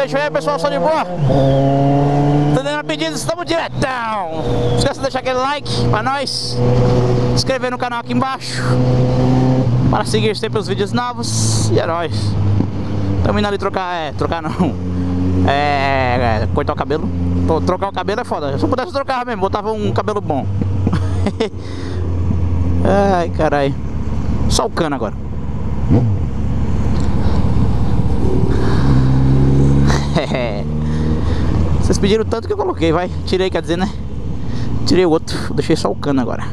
beijo aí, pessoal, só de boa. Entendendo pedidos, estamos diretão. Não esqueça de deixar aquele like pra nós. Se inscrever no canal aqui embaixo. Para seguir sempre os vídeos novos. E é nóis. Estamos indo ali trocar, é, trocar não. É, é cortar o cabelo. Trocar o cabelo é foda. Se eu pudesse trocar mesmo, botava um cabelo bom. Ai, carai. Só o cano agora. Vocês pediram tanto que eu coloquei, vai. Tirei, quer dizer, né? Tirei o outro. Deixei só o cano agora.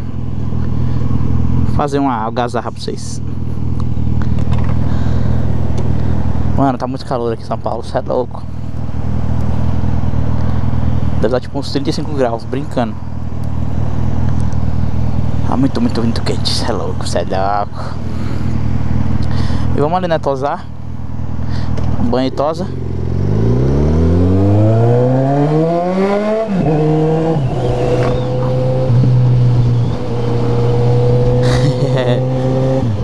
Vou fazer uma algazarra pra vocês. Mano, tá muito calor aqui em São Paulo, você é louco. Deve dar tipo uns 35 graus, brincando. Tá muito, muito, muito quente, você é louco, você é louco. E vamos ali, né, tosar. Banho e tosa.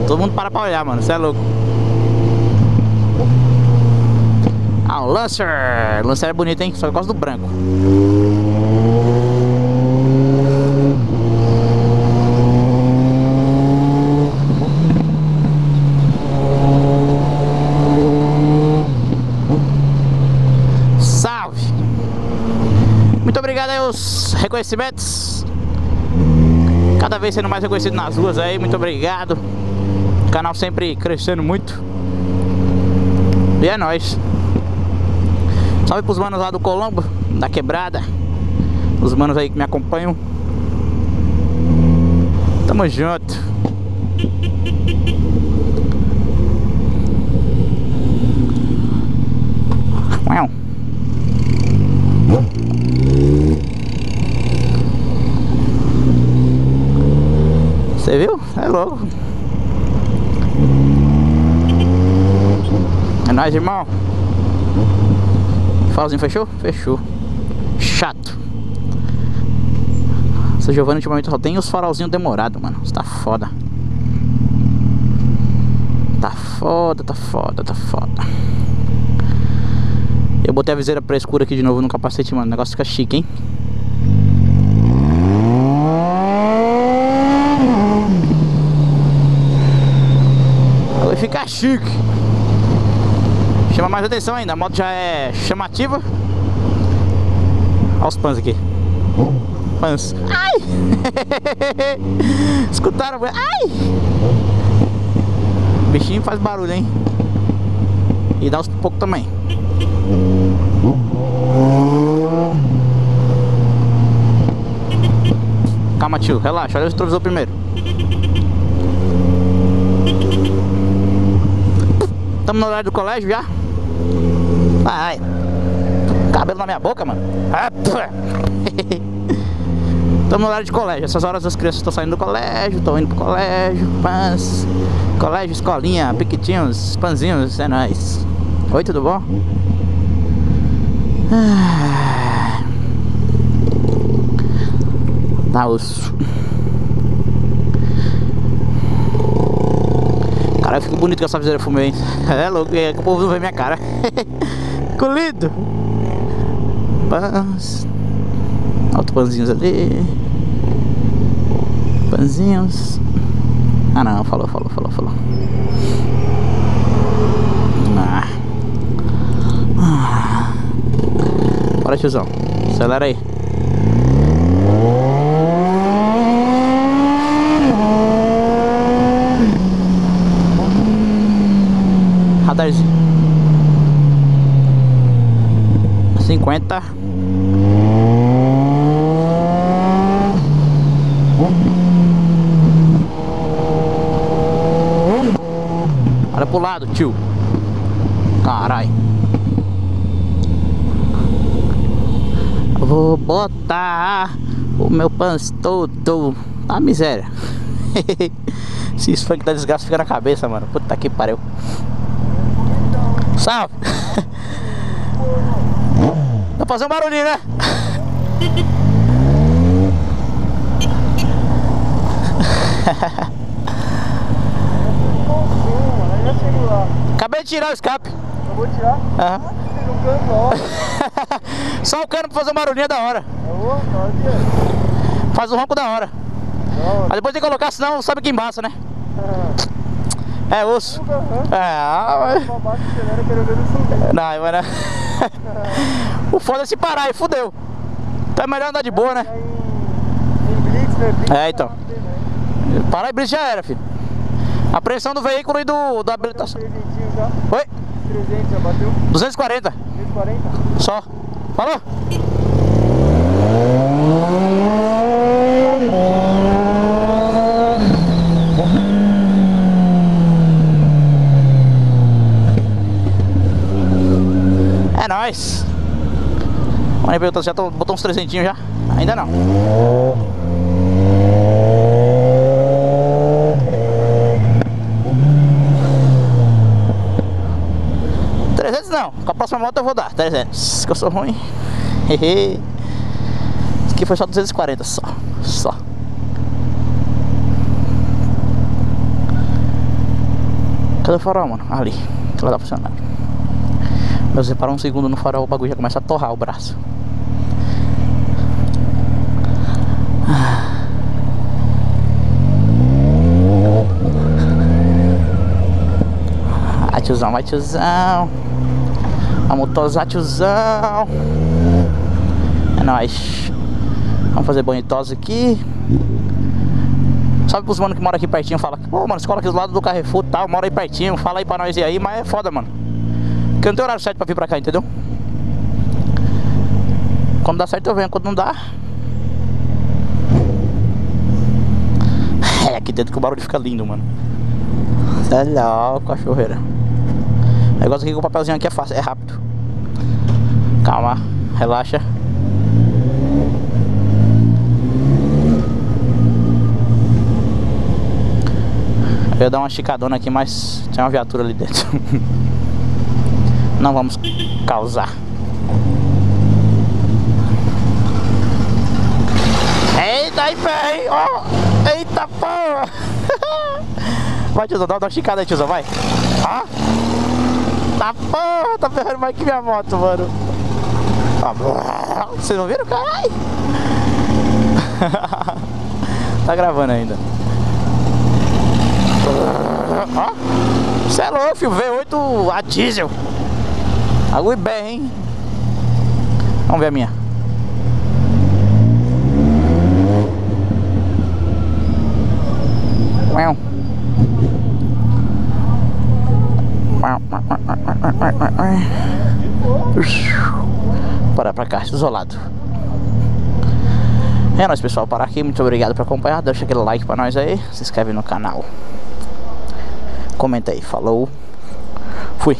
Todo mano. Você é louco. Ah, o Lancer. Lancer é bonito, hein? Só eu gosto do branco. Salve! Muito obrigado aí aos reconhecimentos. Cada vez sendo mais reconhecido nas ruas aí. Muito obrigado. Canal sempre crescendo muito. E é nóis. Salve pros manos lá do Colombo, da Quebrada. Os manos aí que me acompanham. Tamo junto. Você viu? É louco. É nóis, irmão. Falzinho fechou? Fechou. Chato. Essa Giovanna ultimamente só tem os farolzinhos demorados, mano. Isso tá foda. Tá foda, tá foda, tá foda. Eu botei a viseira pra escura aqui de novo no capacete, mano. O negócio fica chique, hein? Vai ficar chique. Chama mais atenção ainda, a moto já é chamativa. Olha os pães aqui. Pães. Ai! Escutaram? Ai! O bichinho faz barulho, hein? E dá uns pouco também. Calma, tio, relaxa, olha o retrovisor primeiro. Estamos no horário do colégio já? Ai, cabelo na minha boca, mano. Estamos no horário de colégio. Essas horas as crianças estão saindo do colégio, estão indo pro colégio, pãs. Colégio, escolinha, piquitinhos, pãzinhos, é nóis. Oi, tudo bom? Ah. Tá osso. Cara, eu fico bonito com essa viseira fumê, hein? É louco, é que o povo não vê minha cara. Ficou lindo. Pãs. Outros pãozinhos ali. Pãozinhos. Ah não, falou, falou, falou, falou. Ah. Ah. Bora tiozão. Acelera aí. 50 Olha pro lado, tio. Carai. Vou botar o meu pães todo Tá miséria Esse funk da desgraça fica na cabeça, mano. Puta que pariu. Salve pra fazer um barulhinho, né? Acabei de tirar o escape. Eu vou tirar. Aham. Não Só o cano pra fazer um barulhinho da hora. Faz o ronco da hora. Mas depois tem que colocar, senão sabe que embaça, né? É osso. É, ah, mas... Não, mas não. O foda é se parar aí, fudeu. Então é melhor andar de boa, né? É, então. Parar e blitz já era, filho. A pressão do veículo e do, da habilitação. Oi? 300 já bateu? 240. 240? Só. Falou? Vamos aí perguntar, já tô, botou uns 300 já? Ainda não. 300 não, com a próxima moto eu vou dar 300, que eu sou ruim. Esse aqui foi só 240 só, só. Cadê o farol, mano? Ali, ela tá funcionando Mas você parar um segundo no farol, o bagulho já começa a torrar o braço. Vai tiozão, vai tiozão. Vamos tosar tiozão. É nóis. Vamos fazer banho tosa aqui. Sabe pros manos que moram aqui pertinho Fala, pô mano, escola aqui do lado do Carrefour tal Mora aí pertinho, fala aí pra nós ir aí Mas é foda, mano Porque não tem horário certo pra vir pra cá, entendeu? Quando dá certo eu venho, quando não dá É, aqui dentro que o barulho fica lindo, mano Olha lá, cachorreira o negócio aqui com o papelzinho aqui é fácil, é rápido. Calma, relaxa. Eu ia dar uma esticadona aqui, mas tem uma viatura ali dentro. Não vamos causar. Eita, aí, velho! Oh, eita, porra! Vai, tiozão, dá uma esticada aí, tiozão, vai! Ah! Tá porra, tá ferrando mais que minha moto, mano. Tá Vocês não viram, caralho? tá gravando ainda. Ó, você é louco, filho. V8 a diesel. E bem, hein? Vamos ver a minha. Para pra cá, isolado. É nóis pessoal, parar aqui, muito obrigado por acompanhar, deixa aquele like pra nós aí, se inscreve no canal. Comenta aí, falou, fui.